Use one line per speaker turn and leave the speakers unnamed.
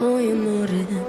Muy amore